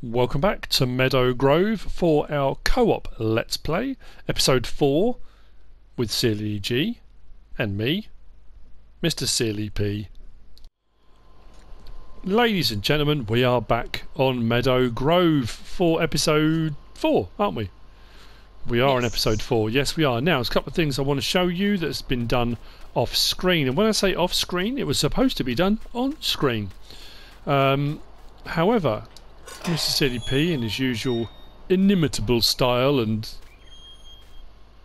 Welcome back to Meadow Grove for our co-op Let's Play, episode 4, with Sealy G and me, Mr. Sealy P. Ladies and gentlemen, we are back on Meadow Grove for episode 4, aren't we? We are on Yes. episode 4, yes we are. Now, there's a couple of things I want to show you that's been done off screen, and when I say off screen, it was supposed to be done on screen. Um, however, Mr. Sealy P, in his usual inimitable style and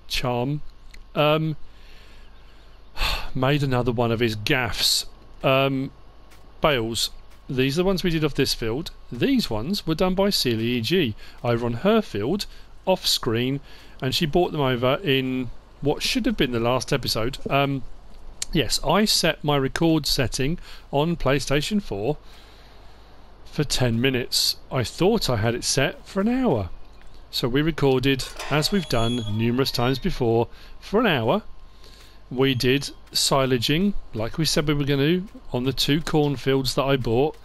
charm, um, made another one of his gaffs. Um, bales. These are the ones we did off this field. These ones were done by SealyEG over on her field, off screen, and she brought them over in what should have been the last episode. Um, yes, I set my record setting on PlayStation 4 for 10 minutes. I thought I had it set for an hour. So we recorded, as we've done numerous times before, for an hour. We did silaging, like we said we were going to, on the two cornfields that I bought,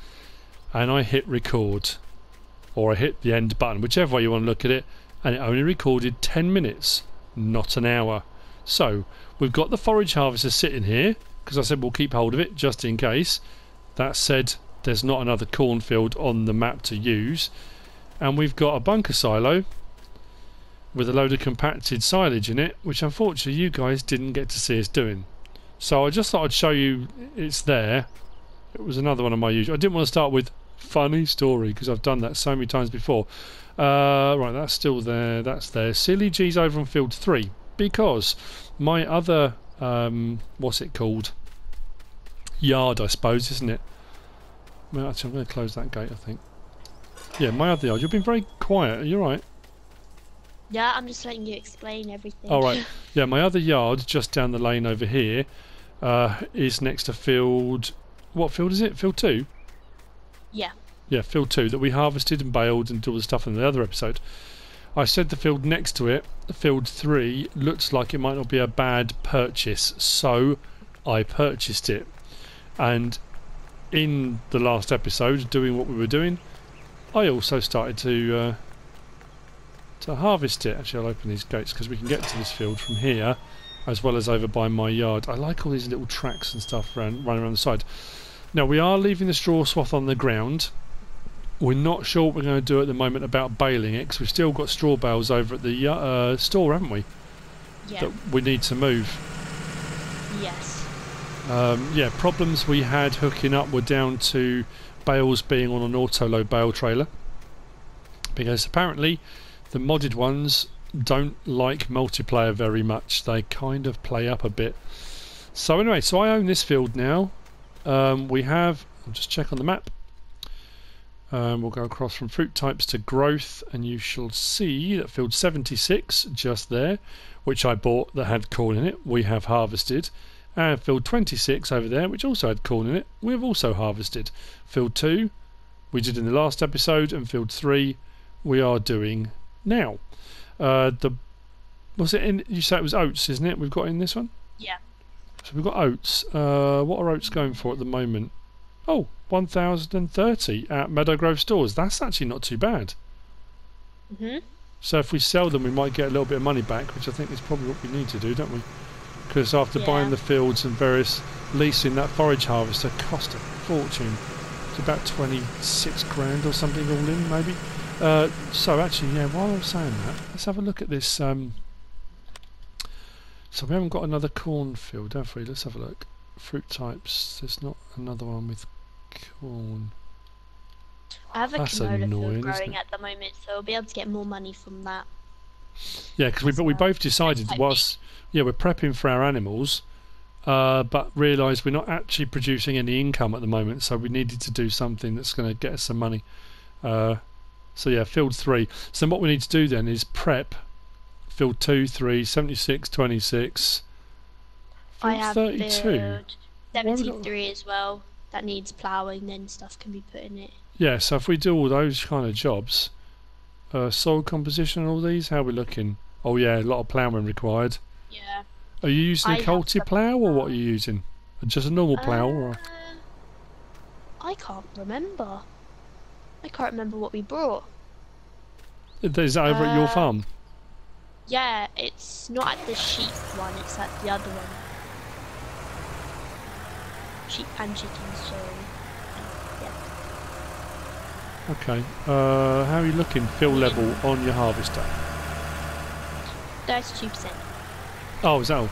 and I hit record. Or I hit the end button, whichever way you want to look at it, and it only recorded 10 minutes, not an hour. So, we've got the forage harvester sitting here, because I said we'll keep hold of it just in case. That said, there's not another cornfield on the map to use. And we've got a bunker silo with a load of compacted silage in it, which unfortunately you guys didn't get to see us doing. So I just thought I'd show you it's there. It was another one of my usual. I didn't want to start with funny story because I've done that so many times before. Uh, right, that's still there. That's there. Sealy G's over on field three because my other um, what's it called? Yard, I suppose, isn't it? Well, actually, I'm going to close that gate. I think. Yeah, my other yard. You've been very quiet. Are you right? Yeah, I'm just letting you explain everything. All right. Yeah, my other yard just down the lane over here uh, is next to field. What field is it? Field two. yeah. Yeah, field two that we harvested and baled and did all the stuff in the other episode. I said the field next to it, field three, looks like it might not be a bad purchase, so I purchased it. And in the last episode, doing what we were doing, I also started to uh, to harvest it. Actually, I'll open these gates because we can get to this field from here, as well as over by my yard. I like all these little tracks and stuff around, running around the side. Now we are leaving the straw swath on the ground. We're not sure what we're going to do at the moment about baling it because we've still got straw bales over at the uh, store, haven't we? Yeah. That we need to move. Yes. Um, yeah, problems we had hooking up were down to bales being on an auto load bale trailer because apparently the modded ones don't like multiplayer very much. They kind of play up a bit. So anyway, so I own this field now. Um, we have. I'll just check on the map. Um, we'll go across from fruit types to growth, and you shall see that field 76 just there, which I bought that had corn in it. We have harvested and field 26 over there, which also had corn in it, we have also harvested. Field 2, we did in the last episode, and field 3, we are doing now. Uh, the was it in? You say it was oats, isn't it? We've got in this one. Yeah. So we've got oats. Uh, what are oats going for at the moment? Oh, 1,030 at Meadow Grove stores. That's actually not too bad. Mhm. So if we sell them, we might get a little bit of money back, which I think is probably what we need to do, don't we? Because after buying the fields and various leasing, that forage harvester cost a fortune. It's about 26 grand or something all in, maybe. Uh, so actually, yeah, while I'm saying that, let's have a look at this. Um, so we haven't got another cornfield, have we? Let's have a look. Fruit types. There's not another one with corn. I have a That's canola annoying, field growing at the moment, so I'll be able to get more money from that. Yeah, because we but we both decided whilst yeah we're prepping for our animals, uh, but realised we're not actually producing any income at the moment, so we needed to do something that's going to get us some money. Uh, so yeah, field three. So what we need to do then is prep field two, three, 76, 26, I have 32. field Why 73 as well. That needs ploughing, then stuff can be put in it. Yeah, so if we do all those kind of jobs, uh, soil composition and all these, how are we looking? Oh yeah, a lot of ploughing required. Yeah. Are you using I a culti plough or what are you using? Just a normal plough? Or? Uh, I can't remember. I can't remember what we brought. Is that over at your Uh, farm? Yeah, it's not at the sheep one, it's at the other one. Sheep and chickens, sorry. Okay. Uh, how are you looking fill level on your harvester? 32%. Oh, is that all?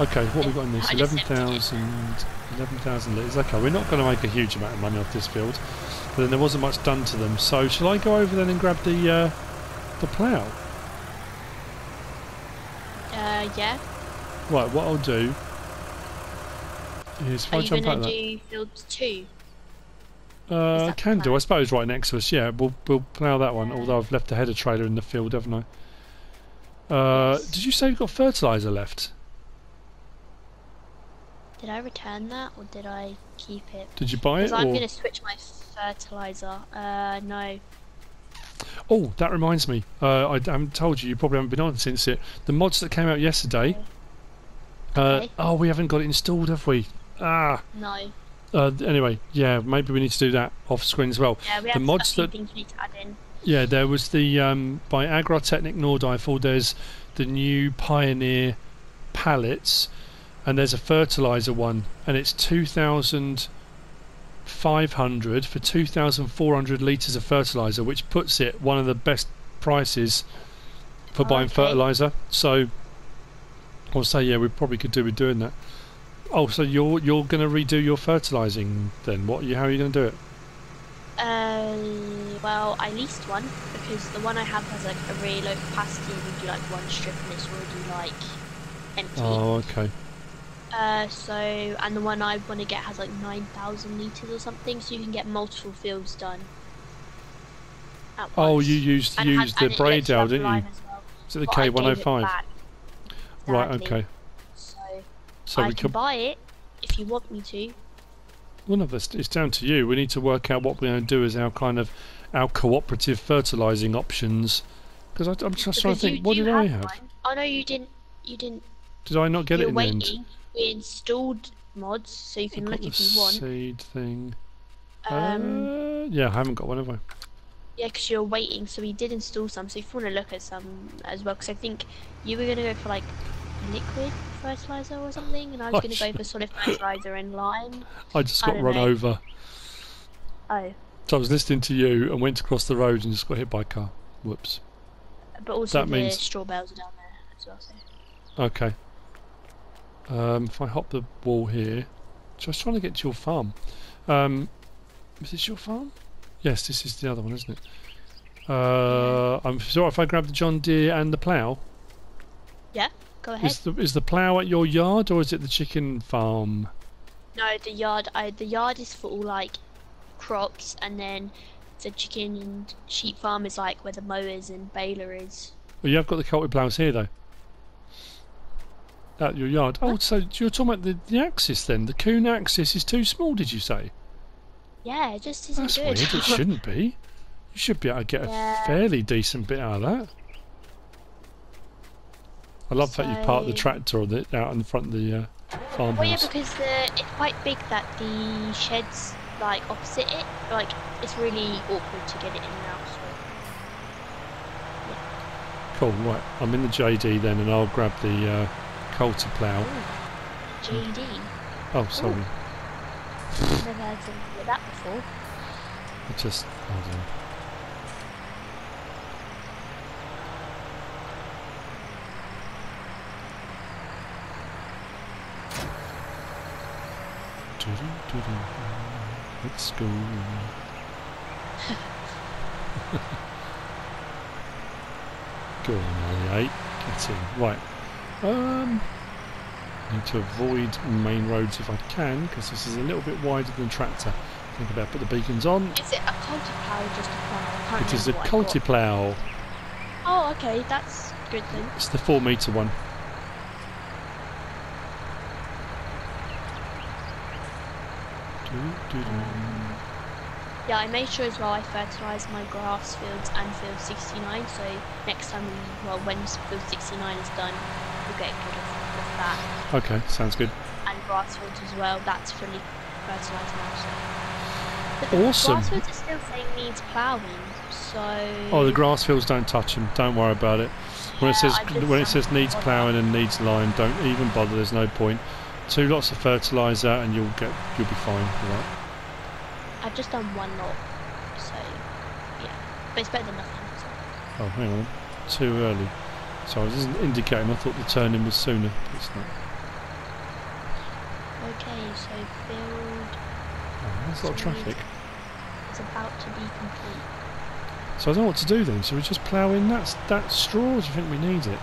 Okay, what we got in this? 11,000 11,000 litres. Okay, we're not going to make a huge amount of money off this field. But then there wasn't much done to them. So shall I go over then and grab the uh, the plough? Uh, yeah. Right, what I'll do is if Are I you out gonna do fields two? Uh, can do. I suppose, right next to us. Yeah, we'll we'll plough that one. Although I've left the header trailer in the field, haven't I? Uh, Yes. Did you say you've got fertiliser left? Did I return that or did I keep it? Did you buy it? Because I'm gonna switch my fertilizer. Uh, no. Oh, that reminds me. Uh, I haven't told you. You probably haven't been on since it. The mods that came out yesterday. Uh, Okay. oh, we haven't got it installed, have we? Ah. No. Uh, anyway, yeah, maybe we need to do that off screen as well. Yeah, we The mods that- things we need to add in. Yeah, there was the um, by Agrotechnic Nordifel. There's the new Pioneer pallets, and there's a fertilizer one, and it's two thousand five hundred for two thousand four hundred liters of fertilizer, which puts it one of the best prices for Oh, buying okay. fertilizer. So I'll say yeah, we probably could do with doing that. Oh, so you're you're going to redo your fertilizing then? What? You how are you going to do it? Uh, well, I leased one because the one I have has like a really low capacity. We do like one strip and it's already like empty. Oh, okay. Uh, so and the one I want to get has like nine thousand liters or something, so you can get multiple fields done. at Oh, you used And you has- used the Bredal, didn't you? well. Is it the K one hundred it five? Right. Okay. So, I we can could. buy it if you want me to. Well, of us. It's down to you. We need to work out what we're going to do as our kind of our cooperative fertilising options. Because I'm just trying to Because you think, what do did I have? one. Oh no, you didn't. You didn't. Did I not get it in the end? waiting. We installed mods, so you can look if you want. seed thing. Um, uh, yeah, I haven't got one, have I? Yeah, because you're waiting, so we did install some. So if you want to look at some as well, because I think you were gonna go for like liquid fertilizer or something, and I was Oh, gonna go for solid fertilizer and lime. I just got don't run know. over. Oh, So I was listening to you and went across the road and just got hit by a car. Whoops. but also That the means- straw bales are down there as well. So Okay. Um, if I hop the wall here, so I was trying to get to your farm. Um, is this your farm? Yes, this is the other one, isn't it? Uh, I'm sorry if I grab the John Deere and the plough. Go ahead. Is the is the plough at your yard or is it the chicken farm? No, the yard. I the yard is for all like crops, and then the chicken and sheep farm is like where the mowers and baler is. Well, you have got the culti ploughs here though. At your yard. Oh, so you're talking about the, the axis then? The Kuhn Axis is too small, did you say? Yeah, it just isn't That's good. weird. It shouldn't be. You should be able to get a fairly decent bit out of that. I love that you parked the tractor on the, out in front of the uh, farmhouse. Well, yeah, because the it's quite big that the shed's like opposite it. Like it's really awkward to get it in and out. So. Cool, right. I'm in the JD then and I'll grab the uh, culti plough. JD. Oh, sorry. Never heard something like that before. I just. Hold on. Doo-doo-doo-doo. Let's go. go on, Ollie. Get in. Right. Um. Need to avoid main roads if I can, because this is a little bit wider than tractor. Think about put the beacons on. Is it a culti or just a plough? It is a remember what I culti plough. Oh, okay, that's good then. It's the four metre one. Yeah, I made sure as well I fertilised my grass fields and field 69, so next time, we, well, when field 69 is done, we'll get good of, of that. Okay, sounds good. And grass fields as well, that's fully fertilised now, so. But the Awesome. grass fields are still saying needs ploughing, so. Oh, the grass fields don't touch them. Don't worry about it. When it says when it says needs ploughing and needs lime, don't even bother. There's no point. Two lots of fertiliser and you'll get you'll be fine with that. I've just done one lot, so yeah. But it's better than nothing. So. Oh, hang on. Too early. So I was indicating. I thought the turn-in was sooner. But it's not. Okay, so field Oh, there's a lot of traffic. It's about to be complete. So I don't know what to do then. So we just plough in that that straw. Do you think we need it?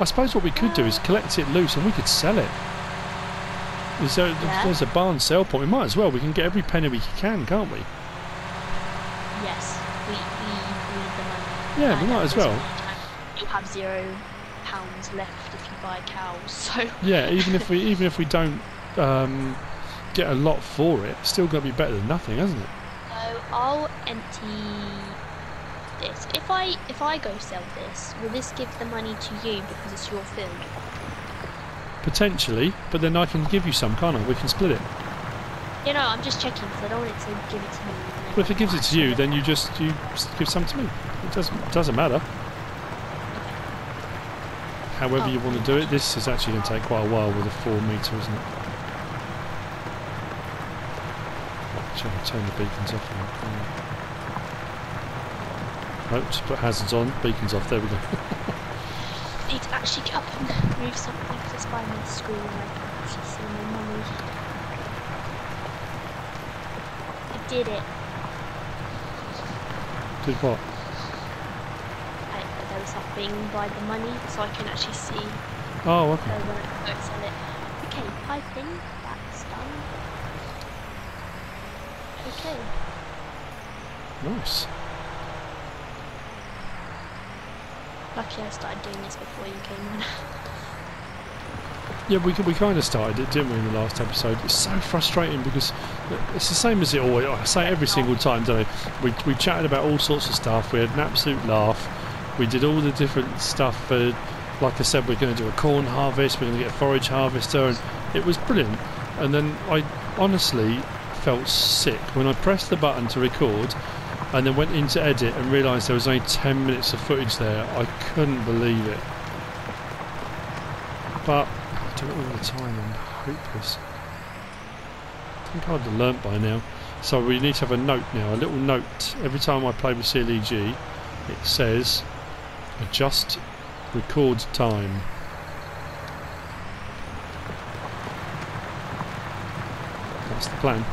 I suppose what we could do is collect it loose and we could sell it. Is there, Yeah. There's a barn sale point. We might as well. We can get every penny we can, can't we? Yes, we, we need the money. Yeah, we might as well. point in time, You'll have zero pounds left if you buy cows. So Yeah, even if we even if we don't um, get a lot for it, it's still going to be better than nothing, isn't it? So I'll empty this. If I if I go sell this, will this give the money to you because it's your field? Potentially, but then I can give you some, can't I? We can split it. You know, I'm just checking because I don't want it to give it to me. But if it gives it to you, then you just you give some to me. It doesn't doesn't matter. However Oh. you want to do it, this is actually going to take quite a while with a four meter, isn't it? Actually, I'll turn the beacons off now. Oh, just put hazards on, beacons off. There we go. need to actually get up and move something it's by my school and I can actually see my mummy. I did it. Did what? I, there was something by the money so I can actually see Oh, okay. when I sell it. Okay, piping, that's done. Okay, Nice. lucky I started doing this before you came in. Yeah, we we kind of started it, didn't we, in the last episode? It's so frustrating because it's the same as it always. I say every single time, don't I? We we chatted about all sorts of stuff. We had an absolute laugh. We did all the different stuff. For, like I said, we're going to do a corn harvest. We're going to get a forage harvester, and it was brilliant. And then I honestly felt sick when I pressed the button to record, and then went into edit and realised there was only ten minutes of footage there. I couldn't believe it. But do it all the time. I'm hopeless. I think I'd have learnt by now. So we need to have a note now, a little note. Every time I play with SealyEG, it says adjust record time. That's the plan.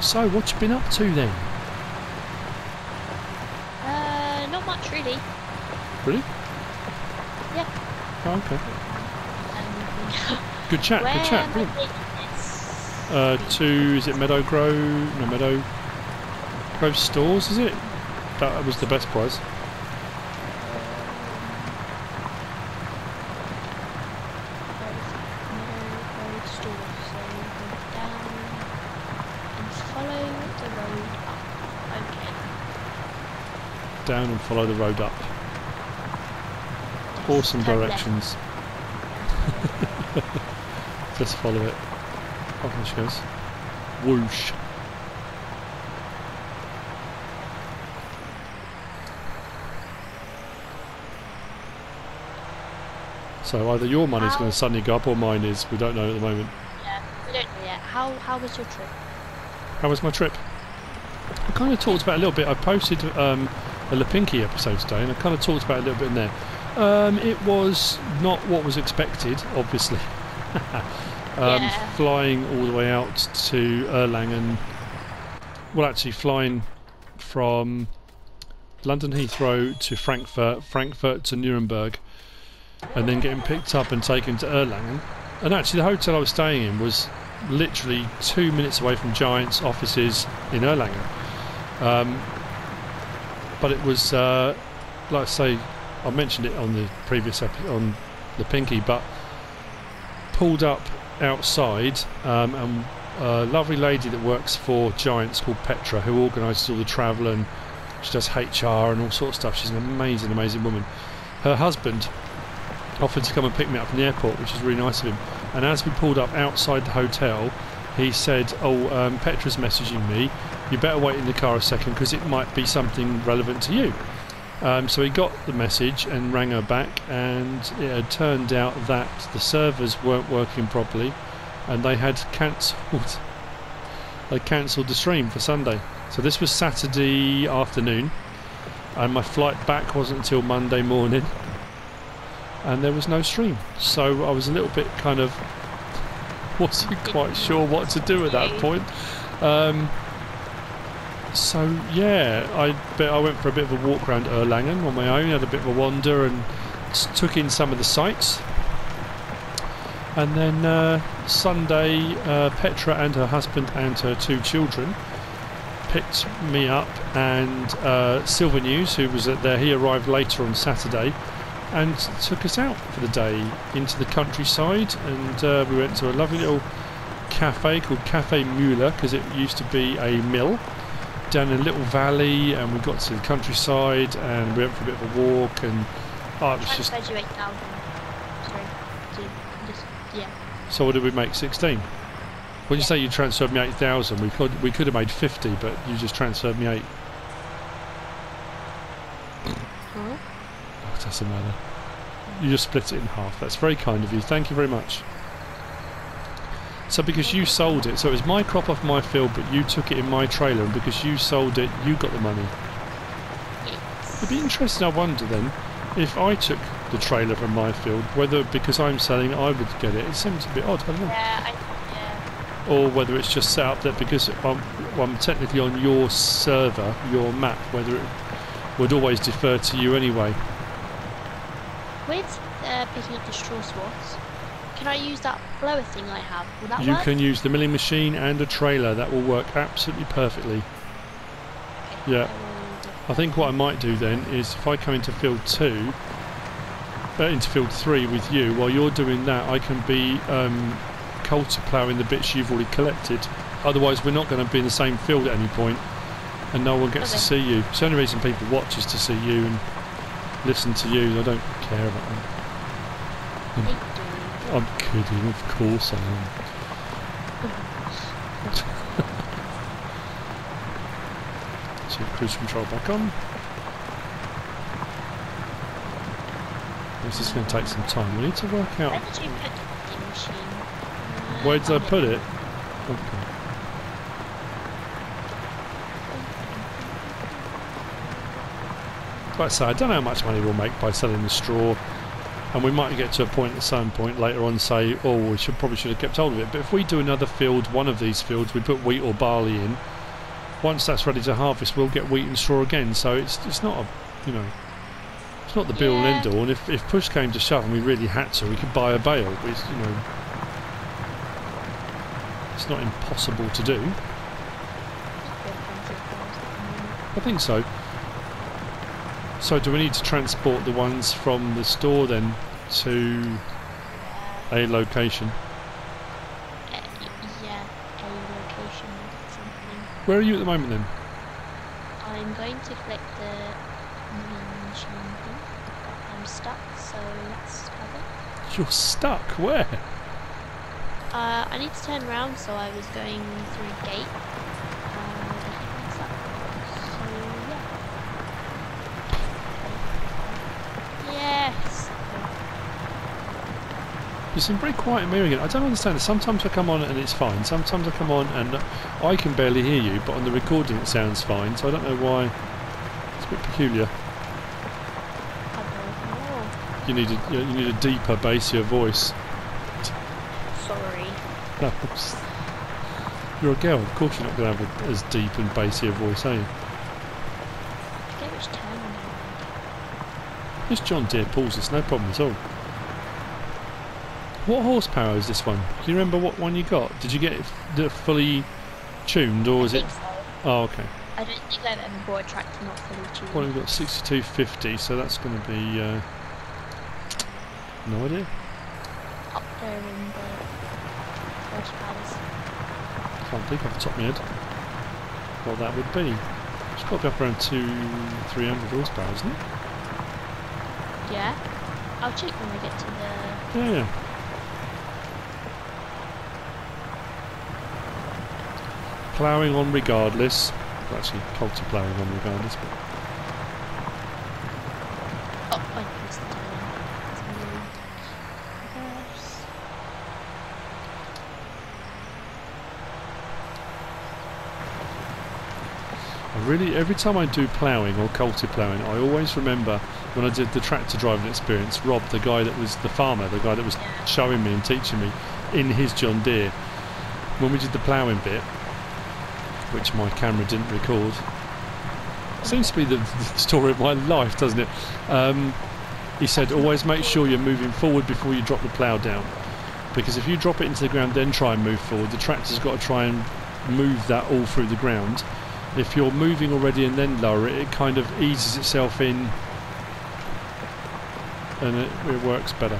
So, what you been up to then? Uh, not much really. Really? Yeah. Oh, okay. Um, Good chat. Good chat. Brilliant. Uh, to is it Meadow Grove? No, Meadow Grove Stores. Is it? That was the best price. Road store, so go down and follow the road up. Okay. Down and follow the road up. yes, Awesome directions. Just follow it. Oh, there she goes. Whoosh. So either your money's How- going to suddenly go up or mine is. We don't know at the moment. Yeah, we don't know yet. How how was your trip? How was my trip? I kind of talked about a little bit. I posted um, a Lipinki episode today, and I kind of talked about it a little bit in there. Um, it was not what was expected, obviously. um, Yeah. Flying all the way out to Erlangen. Well, actually, flying from London Heathrow to Frankfurt, Frankfurt to Nuremberg, and then getting picked up and taken to Erlangen. And actually, the hotel I was staying in was literally two minutes away from Giant's offices in Erlangen. Um, but it was, uh, like I say, I mentioned it on the previous episode on the Pinky, but pulled up outside um, and a lovely lady that works for Giants called Petra, who organises all the travel and she does HR and all sorts of stuff. She's an amazing, amazing woman. Her husband offered to come and pick me up from the airport, which was really nice of him. And as we pulled up outside the hotel, he said, "Oh, um, Petra's messaging me. You better wait in the car a second because it might be something relevant to you." Um, so he got the message and rang her back, and it had turned out that the servers weren't working properly, and they had cancelled. They cancelled the stream for Sunday. So this was Saturday afternoon, and my flight back wasn't until Monday morning, and there was no stream. So I was a little bit kind of wasn't quite sure what to do at that point. Um, so yeah, I I went for a bit of a walk around Erlangen on my own, had a bit of a wander and took in some of the sights. And then uh, Sunday, uh, Petra and her husband and her two children picked me up, and uh, Silver News, who was at there, he arrived later on Saturday and took us out for the day into the countryside. And uh, we went to a lovely little cafe called Cafe Mueller because it used to be a mill down in a little valley. And we got to the countryside and we went for a bit of a walk. And oh, it was just Transferred you 8,000. Sorry. To just, yeah. So what did we make? 16? When you say you transferred me 8,000, we could we could have made 50, but you just transferred me 8. Huh? Oh, it doesn't matter. You just split it in half. That's very kind of you. Thank you very much. So because you sold it, so it was my crop off my field, but you took it in my trailer, and because you sold it, you got the money. Yes. It'd be interesting, I wonder then, if I took the trailer from my field, whether because I'm selling it, I would get it. It seems a bit odd, I don't know. Yeah, I, yeah. or whether it's just set up that because I'm, well, I'm technically on your server, your map, whether it would always defer to you anyway. With uh, picking up the straw swaths, can I use that blower thing I have? Will that you work? can use the milling machine and a trailer, that will work absolutely perfectly. Okay, yeah. I will do I think what I might do then is if I come into field two, uh, into field three with you, while you're doing that, I can be um, culti ploughing the bits you've already collected. Otherwise, we're not going to be in the same field at any point, and no one gets to see you. It's the only reason people watch is to see you and listen to you. I don't care about them. I'm kidding, of course I am. So cruise control back on. This is going to take some time. We need to work out Where did you put the machine? Uh, where did I put it. Okay. Like I say, I don't know how much money we'll make by selling the straw, and we might get to a point at some point later on say, oh, we should probably should have kept hold of it. But if we do another field, one of these fields, we put wheat or barley in. Once that's ready to harvest, we'll get wheat and straw again. So it's it's not a, you know, it's not the be all and Yeah. end all. And if if push came to shove and we really had to, we could buy a bale. It's, you know, it's not impossible to do. we have plenty of cars at the moment. I think so. So do we need to transport the ones from the store then to a location? Uh, yeah, a location something. Where are you at the moment then? I'm going to collect the machine thing, but I'm stuck, so let's have it. You're stuck. Where? Uh, I need to turn around, so I was going through a gate. Uh, I'm stuck. So yeah. Yes. You seem very quiet in me again. I don't understand. Sometimes I come on and it's fine. Sometimes I come on and I can barely hear you, but on the recording it sounds fine. So I don't know why. It's a bit peculiar. I don't know. You need a you need a deeper, bassier voice. Sorry. No, You're a girl. Of course you're not going to have a, as deep and bassier voice, are you? I forget which turn I'm. It's John Deere Paul's. It's no problem at all. What horsepower is this one? Do you remember what one you got? Did you get it the fully tuned, or I was it? so. Oh, okay. I don't think I've ever bought a tractor not fully tuned. Well, we've got 6250, so that's going to be. Uh, no idea. up there in the horsepowers. Can't think off the top of my head what that would be. It's got to be up around two, three hundred horsepower, isn't it? Yeah. I'll check when we get to the. Yeah, Ploughing on regardless. Well, actually, culti ploughing on regardless. But Oh, I missed the turn. It's moved. Reverse. I really, every time I do ploughing or culti ploughing, I always remember when I did the tractor driving experience, Rob, the guy that was the farmer, the guy that was showing me and teaching me in his John Deere, when we did the ploughing bit, which my camera didn't record. Seems to be the, the story of my life, doesn't it? Um, he said, always make sure you're moving forward before you drop the plough down. Because if you drop it into the ground, then try and move forward, the tractor's got to try and move that all through the ground. If you're moving already and then lower it, it kind of eases itself in and it, it works better.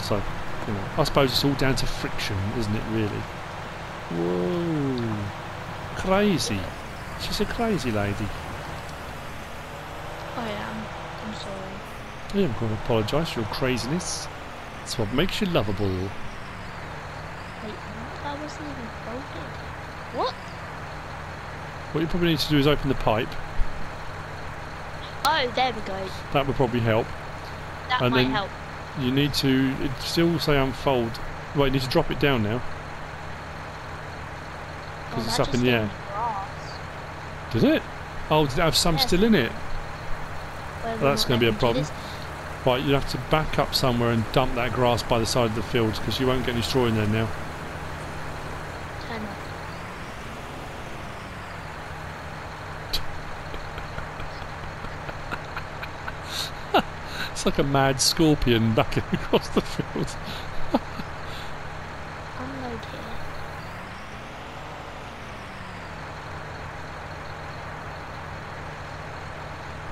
So, you know, I suppose it's all down to friction, isn't it, really? Whoa. Crazy. She's a crazy lady. I am. I'm sorry. Yeah, I'm going to apologise for your craziness. That's what makes you lovable. Wait, what? I wasn't even folded. What? What you probably need to do is open the pipe. Oh, there we go. That would probably help. That And might then- help. You need to it still say unfold. Right, you need to drop it down now. Oh, 'cause it's up in the air. grass. Did it? Oh, did it have some Yes. still in it? Well, that's gonna be a letting me do problem. Right, you have to back up somewhere and dump that grass by the side of the field because you won't get any straw in there now. It's like a mad scorpion backing across the field. Unload here.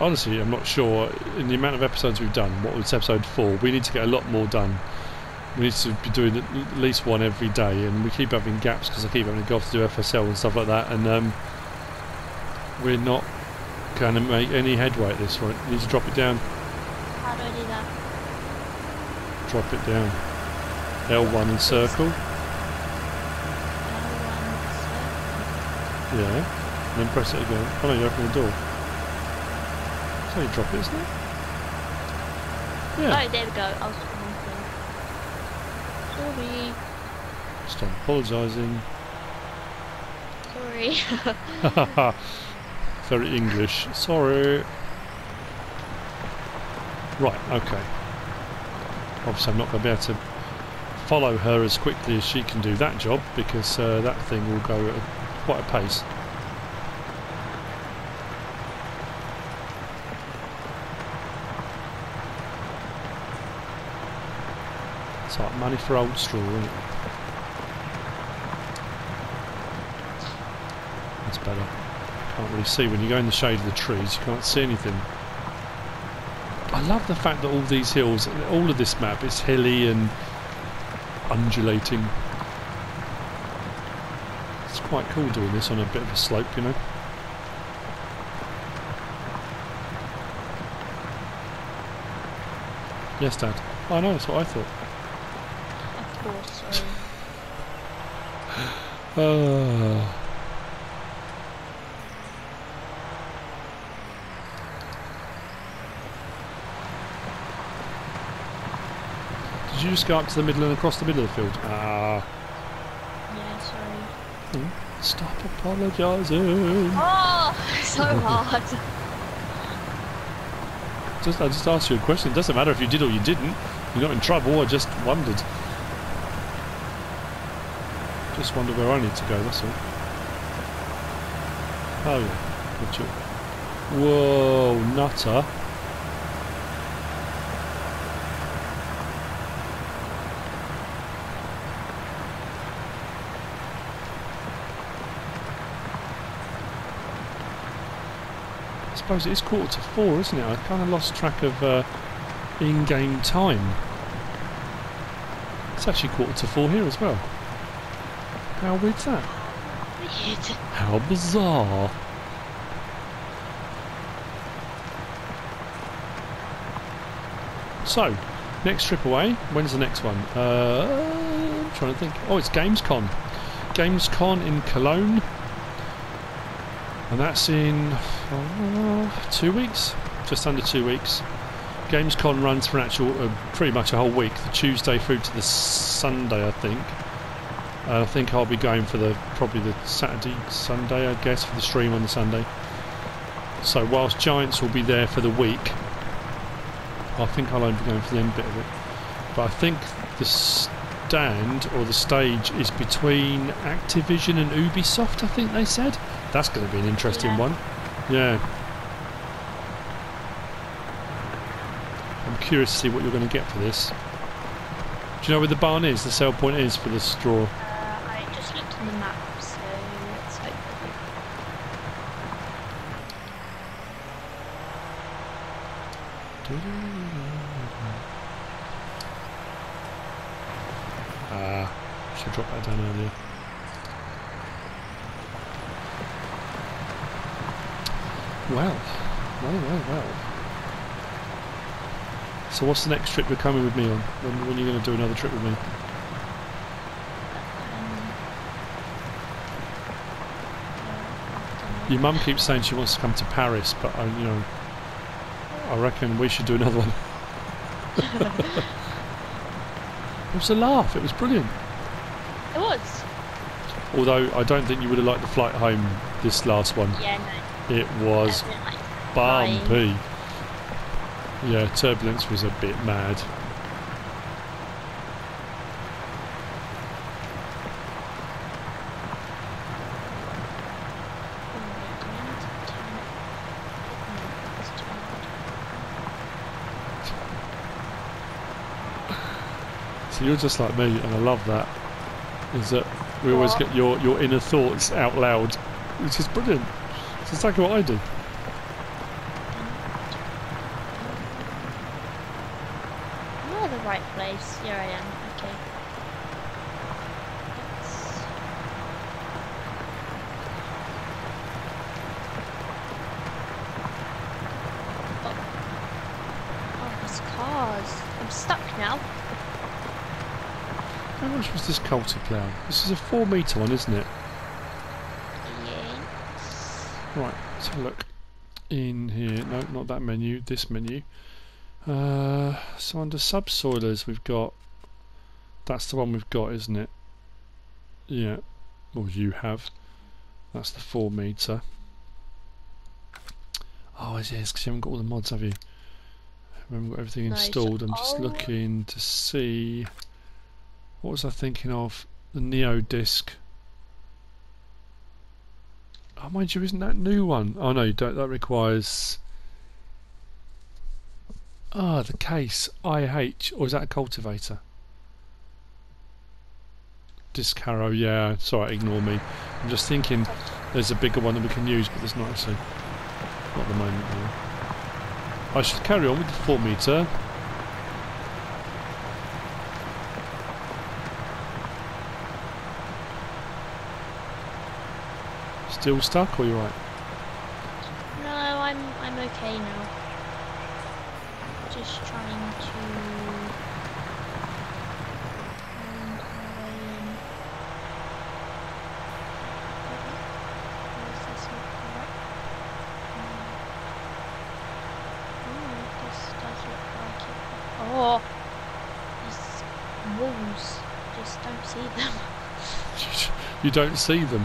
Honestly, I'm not sure. In the amount of episodes we've done, what was episode four? We need to get a lot more done. We need to be doing at least one every day, and we keep having gaps because I keep having to go off to do FSL and stuff like that, and um, we're not going to make any headway at this point. You need to drop it down. How do I do that? Drop it down. L1 and circle. L1, Yeah. And then press it again. Oh no, you open the door. So you drop it, isn't it? Yeah. Oh, there we go. I was thing. Stop apologising. Sorry. Sorry. Very English. Sorry. Right, okay. Obviously, I'm not going to be able to follow her as quickly as she can do that job because uh, that thing will go at quite a pace. Money for old straw, isn't it? That's better. Can't really see when you go in the shade of the trees. You can't see anything. I love the fact that all these hills, all of this map, is hilly and undulating. It's quite cool doing this on a bit of a slope, you know. Yes, Dad. I know. That's what I thought. Of course, sorry. Ah. Did you just go up to the middle and across the middle of the field? Ah. Yeah, sorry. Stop apologising. Oh, so hard. Just, I just asked you a question. It doesn't matter if you did or you didn't. You're not in trouble. I just wondered. Just wonder where I need to go. That's all. Oh yeah. Gotcha. Whoa, nutter. I suppose it is quarter to four, isn't it? I kind of lost track of uh, in-game time. It's actually quarter to four here as well. How weird's that? Weird. How bizarre. So, next trip away. When's the next one? Uh, I'm trying to think. Oh, it's Gamescom. Gamescom in Cologne. And that's in uh, two weeks, just under two weeks. Gamescom runs for an actual, uh, pretty much a whole week, the Tuesday through to the Sunday, I think. I think I'll be going for the probably the Saturday, Sunday, I guess, for the stream on the Sunday. So whilst Giants will be there for the week, I think I'll only be going for the end bit of it. But I think the stand or the stage is between Activision and Ubisoft. I think they said that's going to be an interesting Yeah. one. Yeah. I'm curious to see what you're going to get for this. Do you know where the barn is? The sale point is for the straw. Uh, I just looked on the map, so let's hope that we Ah, should drop that down earlier. Well, well, well, well. So what's the next trip you're coming with me on? When, when are you going to do another trip with me? um, uh, Your mum keeps saying she wants to come to Paris, but I, you know, I reckon we should do another one. it was a laugh. It was brilliant. It was. Although I don't think you would have liked the flight home. This last one, Yeah, no. it was I didn't flying. bumpy. Yeah, turbulence was a bit mad. So you're just like me, and I love that. Is that we always get your your inner thoughts out loud, which is brilliant. It's exactly what I do. At the right place? Here I am. Okay. Oh. Oh, there's cars. I'm stuck now. How much was this culti plough? This is a four metre one, isn't it? Yes. Right, let's have a look. In here, no, not that menu, this menu. Uh, so under subsoilers we've got, that's the one we've got, isn't it? Yeah, or you have. That's the 4 metre. Oh, it is, because you haven't got all the mods, have you? We haven't got everything No, installed. I'm just looking to see... What was I thinking of? The Neo disc. Oh, mind you, isn't that new one? Oh no, you don't. That requires. Ah, the case IH, or is that a cultivator? Disc harrow, yeah. Sorry, ignore me. I'm just thinking there's a bigger one that we can use, but there's not actually. Not at the moment. No. I should carry on with the four meter. Still stuck, or you right? No, I'm I'm okay now. Just trying to find my way in. This not correct? Oh, this does look like. Oh, these walls. Just don't see them. you don't see them.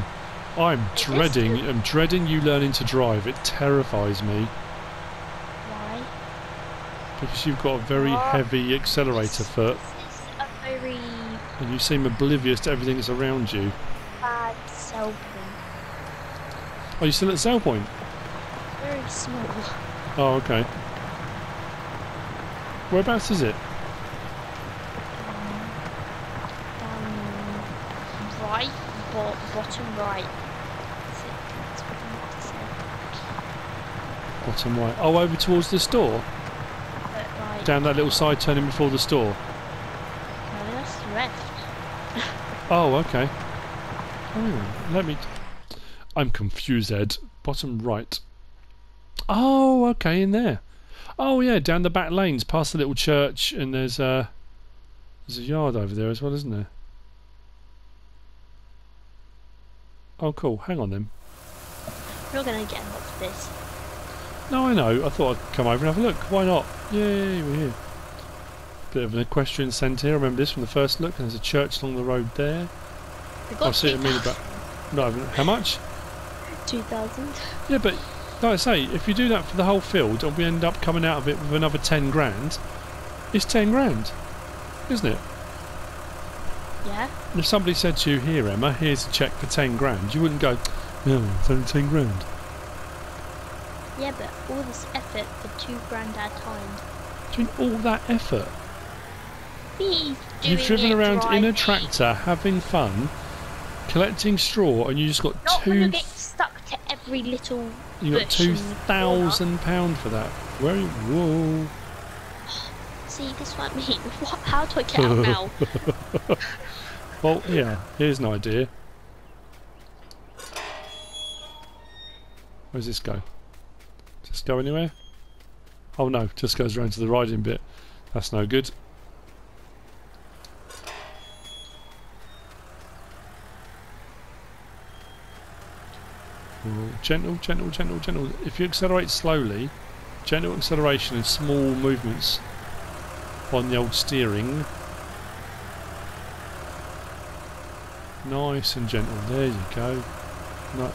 I'm dreading. I'm dreading you learning to drive. It terrifies me Why? because you've got a very Oh. heavy accelerator foot, This is a very and you seem oblivious to everything that's around you. bad sell point. Are you still at sell point? Very small. Oh, okay. Whereabouts is it? down right, bo- bottom right. That's it. That's what I meant to say. Bottom right. Oh, over towards the store. Right, Down that little side turning before the store. no, that's left. Oh, okay. Oh, let me. I'm confused, Ed. Bottom right. Oh, okay, in there. Oh yeah, down the back lanes, past the little church, and there's a there's a yard over there as well, isn't there? Oh, cool. Hang on then. We're to get a lot for this. No, I know. I thought I'd come over and have a look. Why not? Yay, we're here. Bit of an equestrian centre here. I remember this from the first look. And there's a church along the road there. I'll see it in a minute. But no, how much? 2,000. Yeah, but like I say, if you do that for the whole field, and we end up coming out of it with another ten grand, it's ten grand, isn't it? Yeah. And if somebody said to you, "Here, Emma, here's a cheque for ten grand," you wouldn't go, "No, it's only ten grand." Yeah, but all this effort for two grand at a time. Doing all that effort. Me You've driven around in a tractor, having fun, collecting straw, and you just got Not two. get stuck to every little. You got two and thousand pound for that. Where? You... Whoa! See, this is what I mean. What? How do I get out now? Well, yeah. Here's an idea. Where's this go? Go anywhere? Oh no, just goes around to the riding bit. That's no good. Gentle, gentle, gentle, gentle. If you accelerate slowly, gentle acceleration and small movements on the old steering. Nice and gentle. There you go. No,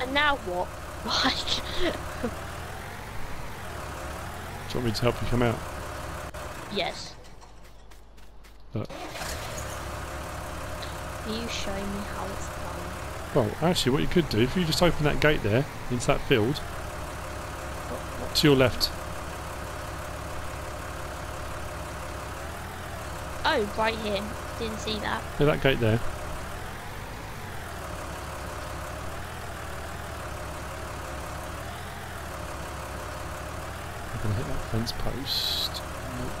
and now what? Like, do you want me to help you come out? yes. Look. Are you showing me how it's done? Well, actually, what you could do, if you just open that gate there into that field, What, what? to your left. Oh, right here. Didn't see that. Yeah, that gate there. I'm gonna hit that fence post. Nope.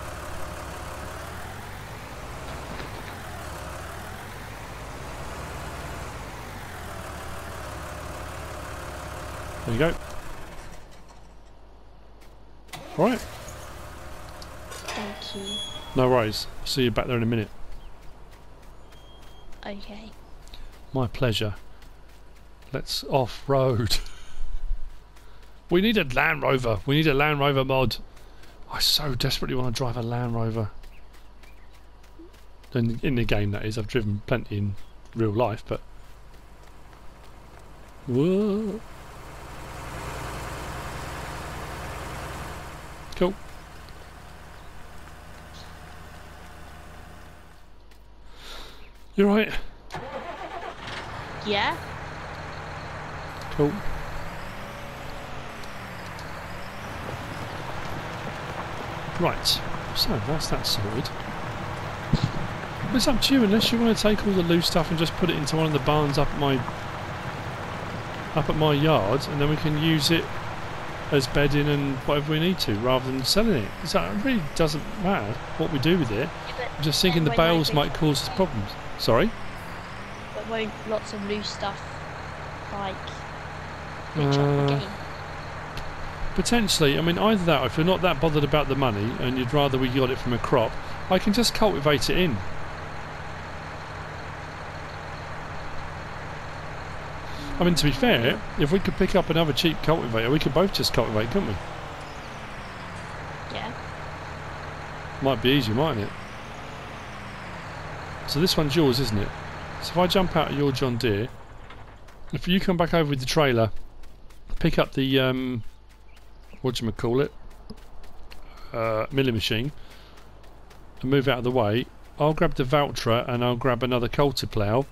There you go. Alright, Thank you. no worries. See you back there in a minute. Okay. My pleasure. Let's off road. we need a Land Rover. We need a Land Rover mod. I so desperately want to drive a Land Rover. In, in the game, that is. I've driven plenty in real life, but. Whoa. Cool. You're right. Yeah? Cool. Right, so that's that sorted. But It's up to you unless you want to take all the loose stuff and just put it into one of the barns up at my up at my yard and then we can use it as bedding and whatever we need to rather than selling it. So it really doesn't matter what we do with it. Yeah, I'm just thinking the bales might cause us problems. Sorry? But won't lots of loose stuff like glitch up the Uh? Potentially, I mean, either that, or if you're not that bothered about the money and you'd rather we got it from a crop, I can just cultivate it in. I mean, to be fair, if we could pick up another cheap cultivator, we could both just cultivate, couldn't we? Yeah. Might be easier, mightn't it? So this one's yours, isn't it? So if I jump out of your John Deere, if you come back over with the trailer, pick up the um, what do you call it, uh, milling machine, and move out of the way, I'll grab the Valtra and I'll grab another Cultiplow,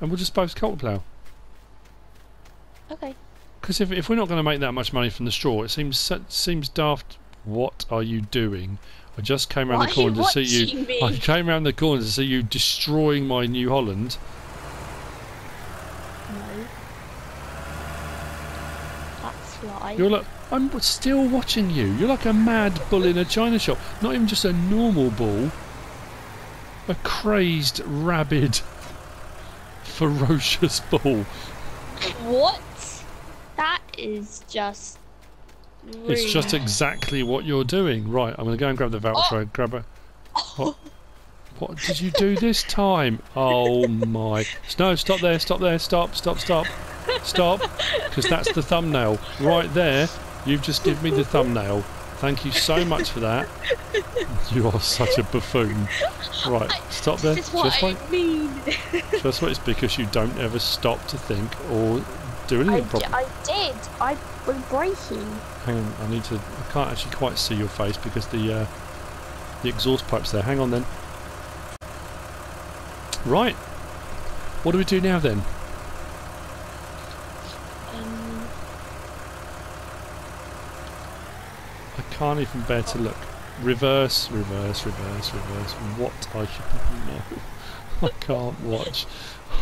and we'll just both Cultiplow. Okay. Because if, if we're not going to make that much money from the straw, it seems se- seems daft. What are you doing? I just came around Why the corner to see you. me? I came around the corner to see you destroying my New Holland. No. That's right. You're like, I'm still watching you. You're like a mad bull in a china shop. Not even just a normal bull. A crazed, rabid, ferocious bull. What? That is just It's just exactly what you're doing. Right, I'm going to go and grab the Valtra. Oh. Grab a. What? what did you do this time? Oh my! No, stop there! Stop there! Stop! Stop! Stop! Stop! Because that's the thumbnail right there. You've just given me the thumbnail. Thank you so much for that. You are such a buffoon. Right, stop there. This is what Just wait. I mean. Just wait. It's because you don't ever stop to think or do anything I, properly. I did. I was breaking. Hang on, I need to. I can't actually quite see your face because the uh, the exhaust pipe's there. Hang on then. Right. What do we do now then? Um, I can't even bear to look. Reverse, reverse, reverse, reverse. What I should no. I can't watch.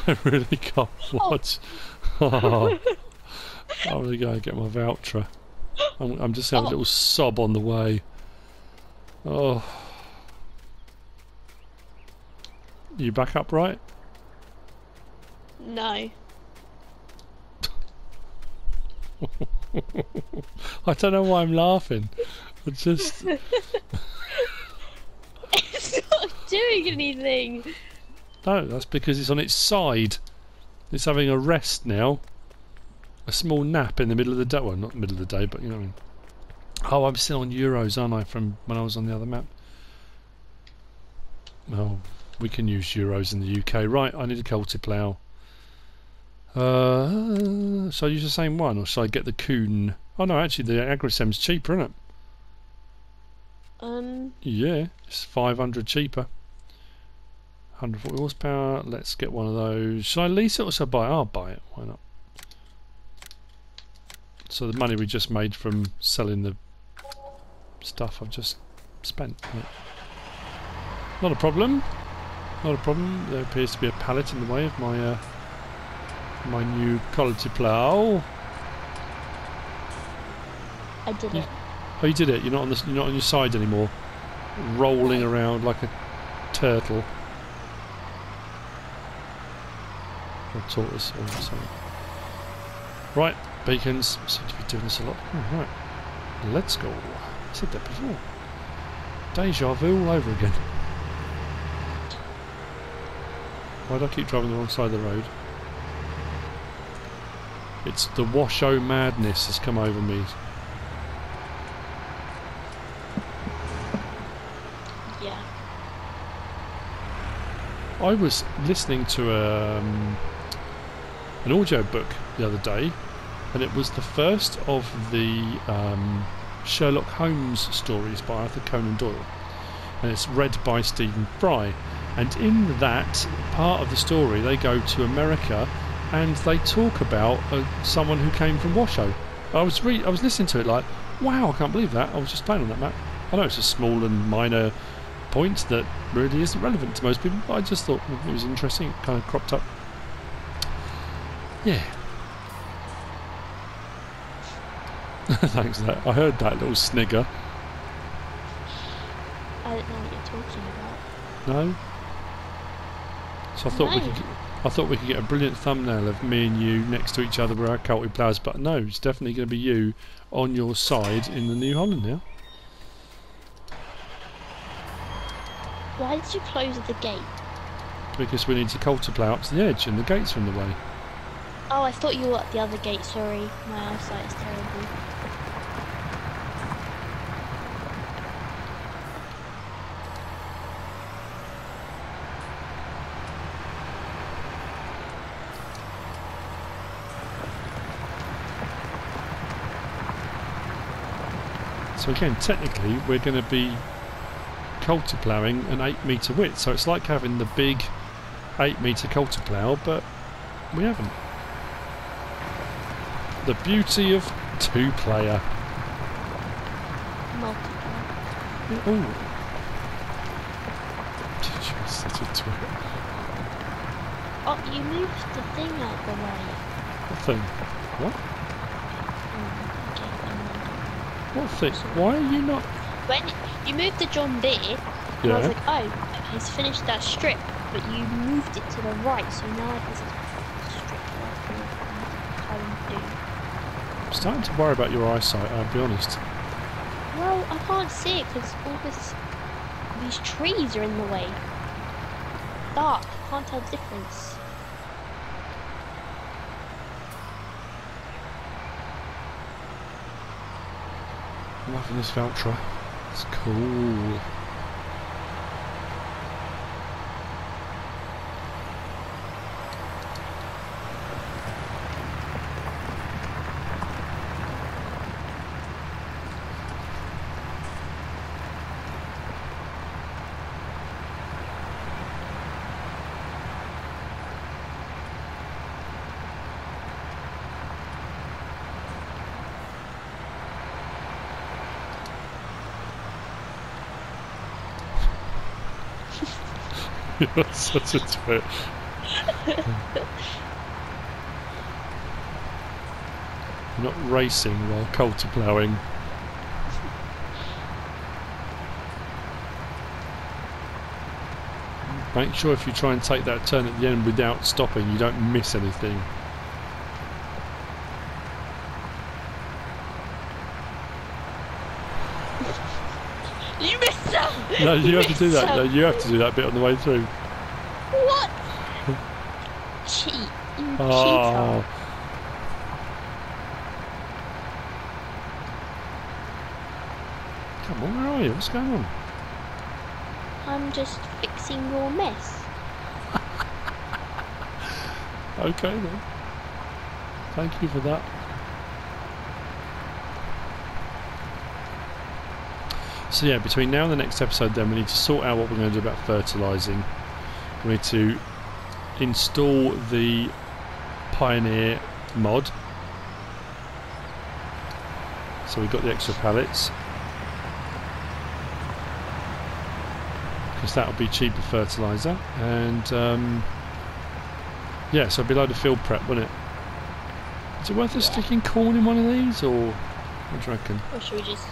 I really can't watch. Oh. I'm really going to get my Valtra. I'm, I'm just having a Oh. little sob on the way. Oh. You back up right? no. I don't know why I'm laughing. I just It's not doing anything. no. That's because it's on its side. It's having a rest now. A small nap in the middle of the day. Well, not middle of the day, but you know what I mean. Oh, I'm still on euros, aren't I? From when I was on the other map. Well, we can use euros in the UK. Right, I need a Cultiplow. Uh, shall I use the same one, or shall I get the Kuhn? Oh no, actually the Agrisem's cheaper, isn't it? Um, Yeah, it's 500 cheaper. 140 horsepower. Let's get one of those. Should I lease it or should I buy it? I'll buy it. Why not? So the money we just made from selling the stuff I've just spent. Not a problem. Not a problem. There appears to be a pallet in the way of my uh, my new culti plough. I did it. Oh, you did it. You're not on the. You're not on your side anymore. Rolling around like a turtle. Or tortoise or something. Right, beacons. Seem to be doing this a lot. Oh, right. Let's go. I said that before. Deja vu all over again. Why do I keep driving the wrong side of the road? It's the Washoe madness has come over me. Yeah. I was listening to um, an audio book the other day, and it was the first of the um, Sherlock Holmes stories by Arthur Conan Doyle, and it's read by Stephen Fry. And in that part of the story, they go to America, and they talk about uh, someone who came from Washoe. I was re- I was listening to it like, wow, I can't believe that. I was just playing on that map. I know it's a small and minor point that really isn't relevant to most people, but I just thought it was interesting. It kind of cropped up. Yeah. Thanks that. I heard that little snigger. I don't know what you're talking about. No. So I thought we could. I thought we could get a brilliant thumbnail of me and you next to each other with our culti ploughs, but no, it's definitely going to be you on your side in the New Holland now. Why did you close the gate? Because we need to culti plough up to the edge and the gates in the way. Oh, I thought you were at the other gate. Sorry, my eyesight is terrible. So again, technically, we're going to be culti ploughing an 8 metre width. So it's like having the big 8 metre culti plough, but we haven't. The beauty of two player. Multiplayer. Oh. You're such a twit. Oh, you moved the thing out the way. What thing? What? Mm, okay, I'm What thing? Why are you not. When you moved the John Deere, and I was like, oh, he's finished that strip, but you moved it to the right, so now it has a strip that I can go and do. starting to worry about your eyesight, I'll be honest. Well, I can't see it because all this, these trees are in the way. Dark, can't tell the difference. Loving this Valtra. It's cool. Such a twit. Not racing while culti ploughing. Make sure if you try and take that turn at the end without stopping, you don't miss anything. No, you have to do that. No, you have to do that bit on the way through. What? Cheat. You Oh, cheater. come on, where are you? What's going on? I'm just fixing your mess. Okay then. Thank you for that. So yeah, between now and the next episode then we need to sort out what we're going to do about fertilising. We need to install the Pioneer mod. So we've got the extra pallets. Because that'll be cheaper fertiliser. And um, yeah, so it'd be a load of field prep, wouldn't it? Is it worth us sticking corn in one of these, or what do you reckon? Or should we just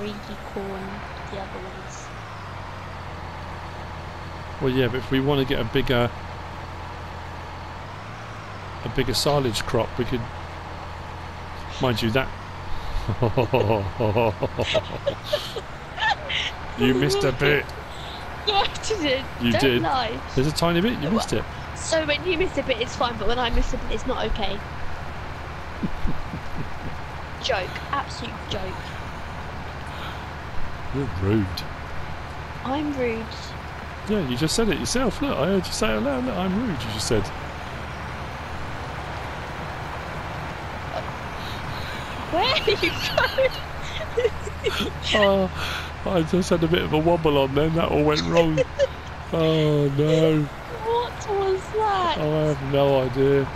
re-corn the other ones? Well, yeah, but if we want to get a bigger, a bigger silage crop, we could, mind you, that. you missed a bit. No, I didn't. You Don't did. lie. There's a tiny bit. You missed it. So when you miss a bit, it's fine, but when I miss a bit, it's not okay. joke. Absolute joke. You're rude. I'm rude. Yeah, you just said it yourself. Look, I heard you say it aloud. Look, I'm rude. You just said. Where are you going? Oh, I just had a bit of a wobble on then. That all went wrong. Oh no. what was that? Oh, I have no idea.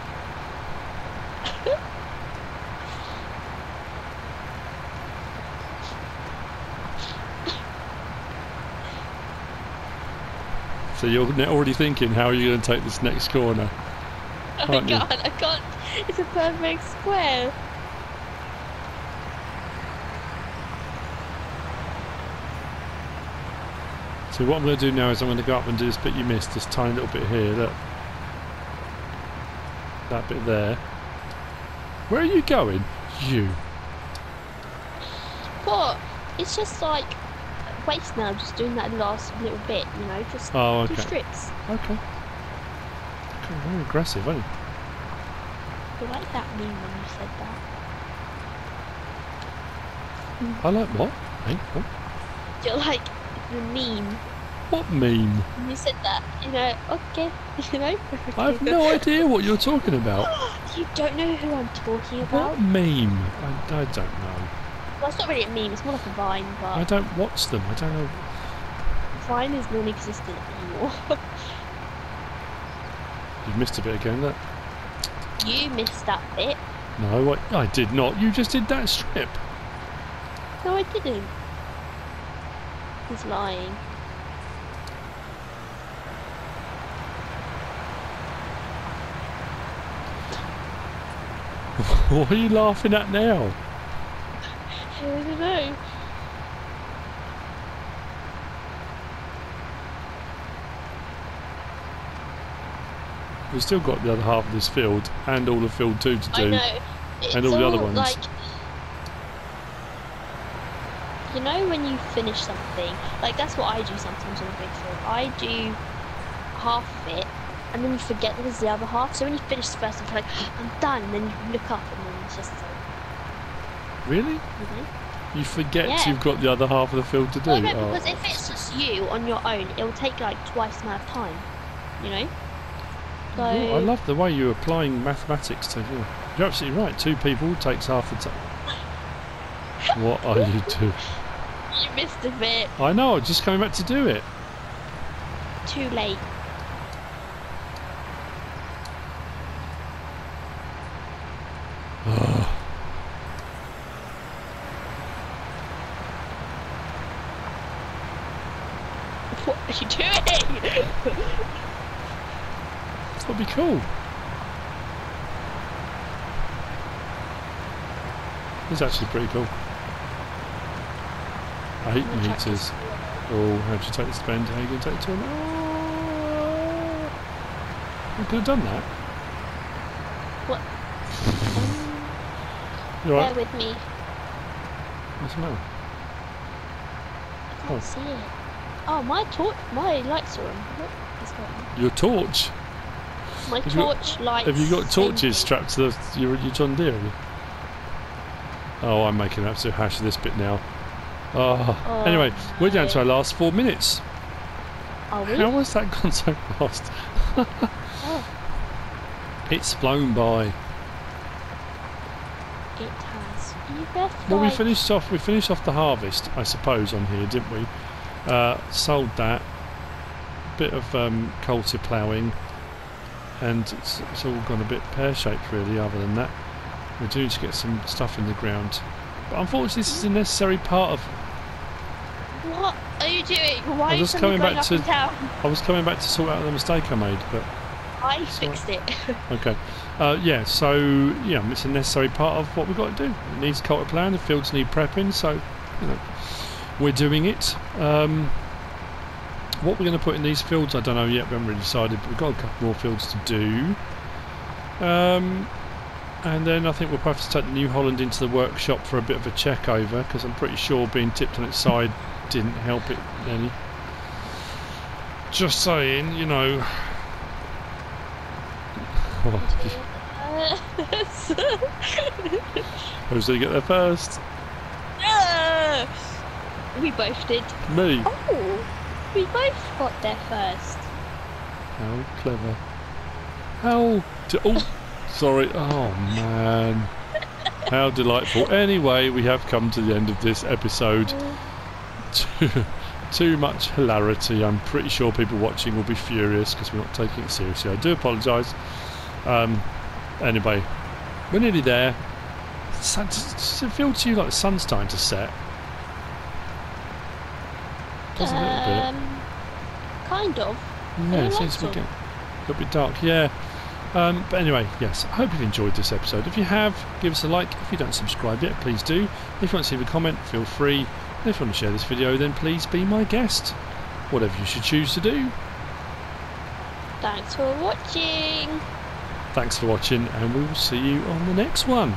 So you're already thinking how are you going to take this next corner? I aren't you? can't. I can't. It's a perfect square. So what I'm going to do now is I'm going to go up and do this bit you missed, this tiny little bit here. Look, that bit there. Where are you going? You. What? It's just like waste now, just doing that last little bit, you know, just Oh, two okay. strips. Okay. God, very aggressive, aren't you? You like that meme when you said that? I like what? Hey, what? You're like the meme What meme? when you said that. You know, okay, you know. I have no idea what you're talking about. You don't know who I'm talking about. What meme? I, I don't know. Well, it's not really a meme. It's more like a vine, but... I don't watch them. I don't know. vine is non-existent anymore. You've missed a bit again. that. you missed that bit. No, I, I did not. You just did that strip. No, I didn't. He's lying. what are you laughing at now? I don't know. We've still got the other half of this field and all of field two to I do. and all the other ones. Like, you know when you finish something, like that's what I do sometimes on a big field. I do half of it, and then you forget there's the other half. So when you finish the first one, you're like, I'm done, and then you look up, and then it's just like, Really? you know. You forget Yeah. you've got the other half of the field to do. Well, no, Oh, because if it's just you on your own, it will take like twice the amount of time. You know. So Yeah, I love the way you're applying mathematics to you. You're absolutely right. Two people takes half the time. what are you doing? you missed a bit. I know. I just coming back to do it. Too late. What are you doing? That'd be cool. It's actually pretty cool. I hate The tractor's meters. Oh, how'd you take this bend? How are you going to take it the turn? Oh, I could have done that. What? You Bear alright? with me. What's the matter? I can't Oh. see it. Oh, my torch, my lights are on. What is going on? Your torch? My Have you got- lights. Have you got torches strapped to the, your, your John Deere? have you? Oh, I'm making an absolute hash of this bit now. Oh. Oh, anyway, we're down to our last four minutes. Are we? How has that gone so fast? Oh, It's flown by. it has. You left Well, we finished off. We finished off the harvest, I suppose, on here, didn't we? Uh, sold that. Bit of um, ploughing, and it's, it's all gone a bit pear-shaped, really. Other than that, we do need to get some stuff in the ground. But unfortunately, this is a necessary part of. What are you doing? Why are you just coming back to-? I was coming back to sort out the mistake I made, but I fixed it. okay. Uh, yeah, so yeah, it's a necessary part of what we've got to do. It needs culture plan. The fields need prepping, so you know we're doing it. Um, what we're going to put in these fields, I don't know yet. We haven't really decided, but we've got a couple more fields to do. Um, and then I think we'll have to take the New Holland into the workshop for a bit of a check over because I'm pretty sure being tipped on its side didn't help it any. Just saying, you know. Who's going to get there first? we both did. Me. Oh, we both got there first. How clever. How. Oh, sorry. Oh, man. How delightful. Anyway, we have come to the end of this episode. Too, too much hilarity. I'm pretty sure people watching will be furious because we're not taking it seriously. I do apologise. Um, anyway, we're nearly there. Does it feel to you like the sun's starting to set? Does a little bit. Um, kind of. Yeah, it seems to be a little bit dark. Yeah. Um, but anyway, yes, I hope you've enjoyed this episode. If you have, give us a like. If you don't subscribe yet, please do. If you want to leave a comment, feel free. And if you want to share this video, then please be my guest. Whatever you should choose to do. Thanks for watching. Thanks for watching, and we will see you on the next one.